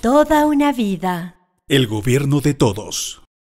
Toda una vida. El gobierno de todos.